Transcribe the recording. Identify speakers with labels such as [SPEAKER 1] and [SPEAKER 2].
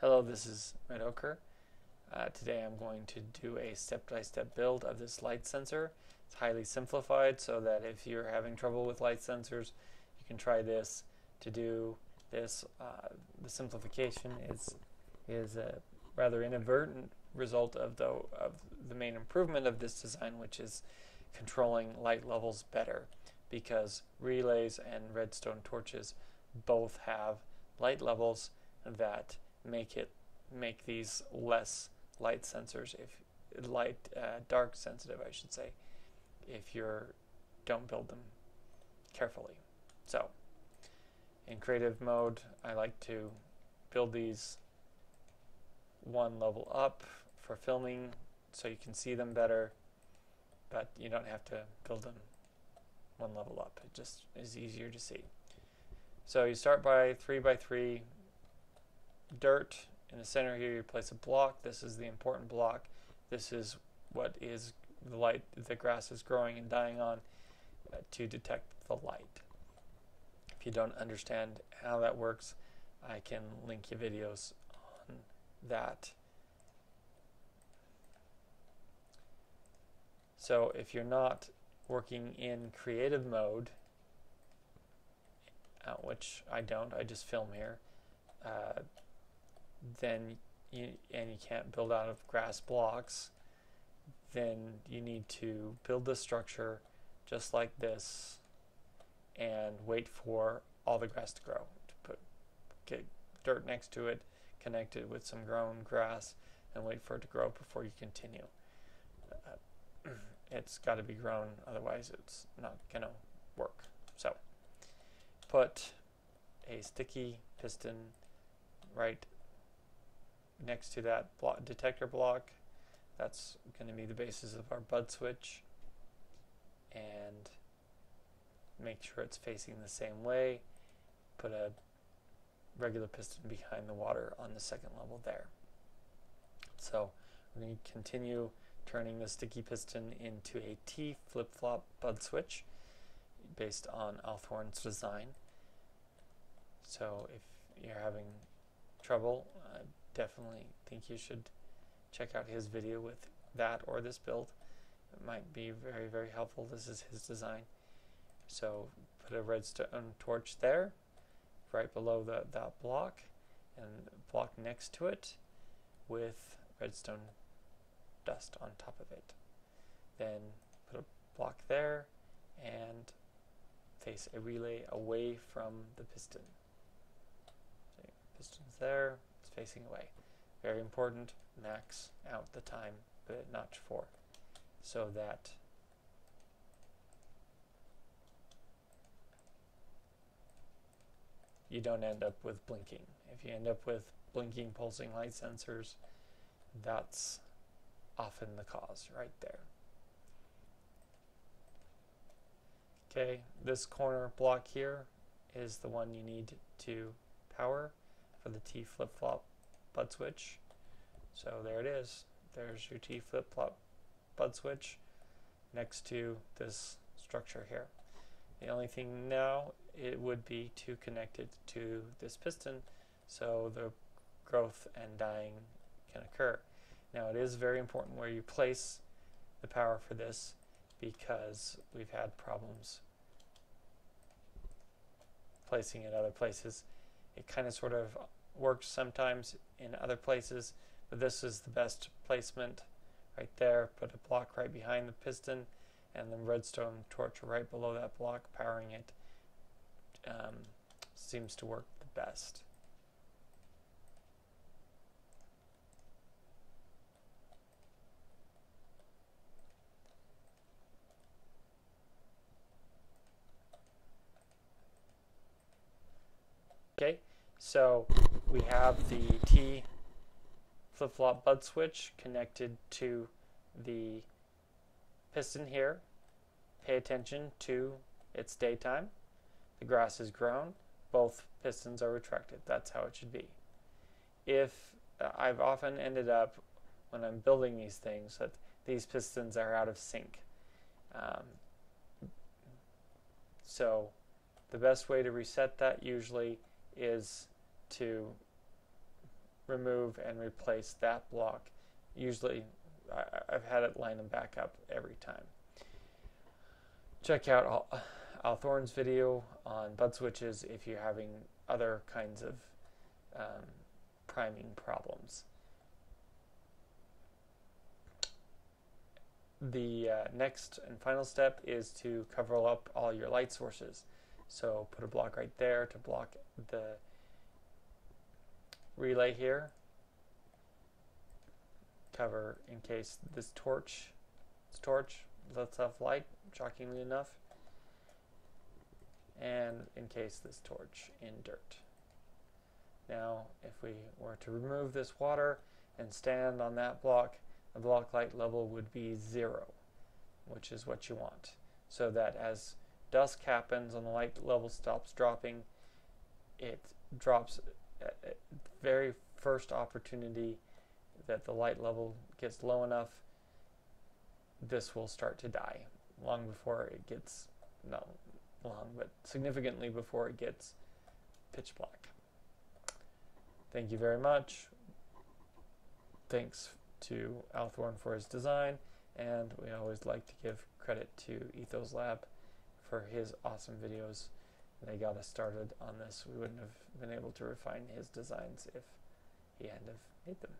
[SPEAKER 1] Hello, this is Red Ochre. Uh, today I'm going to do a step-by-step build of this light sensor. It's highly simplified so that if you're having trouble with light sensors, you can try this to do this. Uh, the simplification is is a rather inadvertent result of the of the main improvement of this design, which is controlling light levels better, because relays and redstone torches both have light levels that make it make these less light sensors if light uh, dark sensitive I should say if you're don't build them carefully. So in creative mode I like to build these one level up for filming so you can see them better but you don't have to build them one level up. It just is easier to see. So you start by 3 by 3 dirt. In the center here you place a block. This is the important block. This is what is the light the grass is growing and dying on uh, to detect the light. If you don't understand how that works, I can link you videos on that. So if you're not working in creative mode, uh, which I don't, I just film here, uh, then you, and you can't build out of grass blocks, then you need to build the structure just like this and wait for all the grass to grow. To put get dirt next to it, connect it with some grown grass, and wait for it to grow before you continue. Uh, it's got to be grown, otherwise it's not going to work. So put a sticky piston right next to that block, detector block. That's going to be the basis of our bud switch. And make sure it's facing the same way. Put a regular piston behind the water on the second level there. So we're going to continue turning the sticky piston into a T flip-flop bud switch based on Althorn's design. So if you're having trouble, uh, definitely think you should check out his video with that or this build. It might be very, very helpful. This is his design. So put a redstone torch there, right below the, that block, and block next to it with redstone dust on top of it. Then put a block there and face a relay away from the piston. So piston's there, facing away. Very important, max out the time at notch 4 so that you don't end up with blinking. If you end up with blinking pulsing light sensors, that's often the cause right there. Okay, this corner block here is the one you need to power for the T flip-flop bud switch. So there it is. There's your T flip-flop bud switch next to this structure here. The only thing now it would be to connect it to this piston so the growth and dying can occur. Now it is very important where you place the power for this because we've had problems placing it other places. It kind of sort of works sometimes in other places, but this is the best placement right there. Put a block right behind the piston and the redstone torch right below that block powering it um, seems to work the best. Okay, so we have the T flip-flop bud switch connected to the piston here. Pay attention to its daytime. The grass is grown. Both pistons are retracted. That's how it should be. If uh, I've often ended up when I'm building these things that these pistons are out of sync. Um, so the best way to reset that usually is to remove and replace that block. Usually, I, I've had it line them back up every time. Check out Al, Althorn's video on bud switches if you're having other kinds of um, priming problems. The uh, next and final step is to cover up all your light sources. So put a block right there to block the relay here. Cover in case this torch, this torch lets off light, shockingly enough. And in case this torch in dirt. Now, if we were to remove this water and stand on that block, the block light level would be zero, which is what you want. So that as dusk happens and the light level stops dropping, it drops at the very first opportunity that the light level gets low enough, this will start to die long before it gets, not long, but significantly before it gets pitch black. Thank you very much. Thanks to Althorn for his design, and we always like to give credit to Etho's Lab for his awesome videos. They got us started on this. We wouldn't have been able to refine his designs if he hadn't have made them.